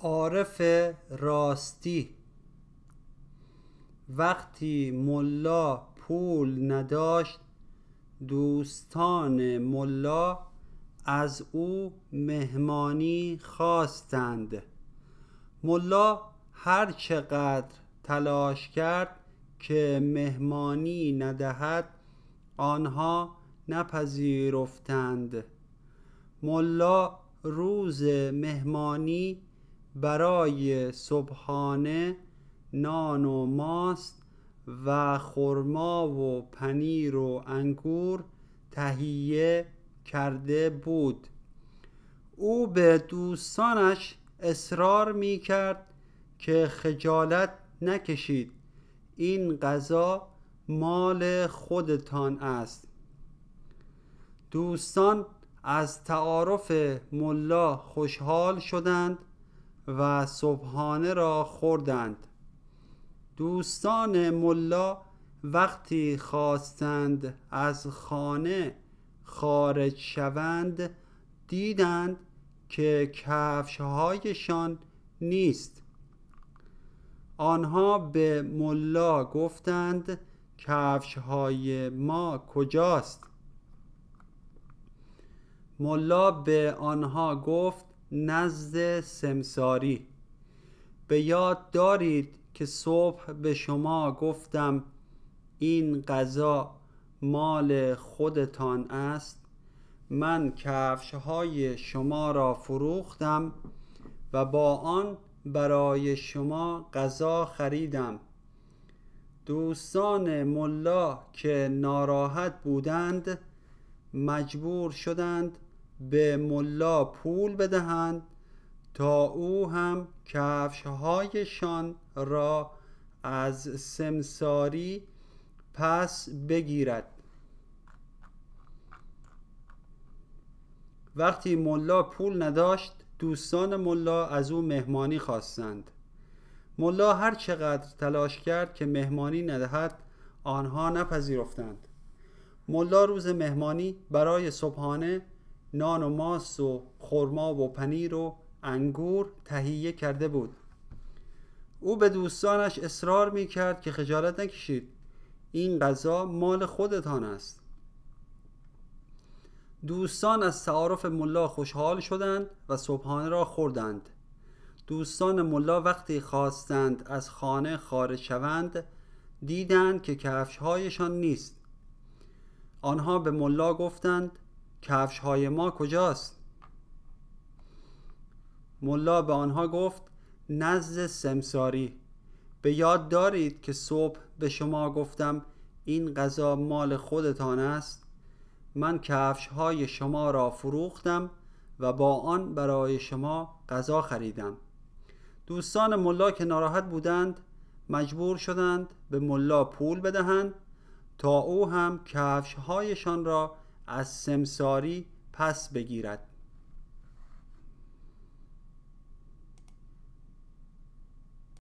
عارف راستی. وقتی ملا پول نداشت دوستان ملا از او مهمانی خواستند. ملا هر چقدر تلاش کرد که مهمانی ندهد آنها نپذیرفتند. ملا روز مهمانی برای صبحانه نان و ماست و خرما و پنیر و انگور تهیه کرده بود. او به دوستانش اصرار می کرد که خجالت نکشید. این غذا مال خودتان است. دوستان از تعارف ملا خوشحال شدند و صبحانه را خوردند. دوستان ملا وقتی خواستند از خانه خارج شوند دیدند که کفشهایشان نیست. آنها به ملا گفتند کفشهای ما کجاست؟ ملا به آنها گفت نزد سمساری. به یاد دارید که صبح به شما گفتم این غذا مال خودتان است. من کفش های شما را فروختم و با آن برای شما غذا خریدم. دوستان ملا که ناراحت بودند مجبور شدند به ملا پول بدهند تا او هم کفشهایشان را از سمساری پس بگیرد. وقتی ملا پول نداشت دوستان ملا از او مهمانی خواستند. ملا هر چقدر تلاش کرد که مهمانی ندهد آنها نپذیرفتند. ملا روز مهمانی برای صبحانه نان و ماست و خرما و پنیر و انگور تهیه کرده بود. او به دوستانش اصرار می کرد که خجالت نکشید. این غذا مال خودتان است. دوستان از تعارف ملا خوشحال شدند و صبحانه را خوردند. دوستان ملا وقتی خواستند از خانه خارج شوند دیدند که کفشهایشان نیست. آنها به ملا گفتند کفش های ما کجاست؟ ملا به آنها گفت نزد سمساری. به یاد دارید که صبح به شما گفتم این غذا مال خودتان است. من کفش های شما را فروختم و با آن برای شما غذا خریدم. دوستان ملا که ناراحت بودند مجبور شدند به ملا پول بدهند تا او هم کفش هایشان را از سمساری پس بگیرد.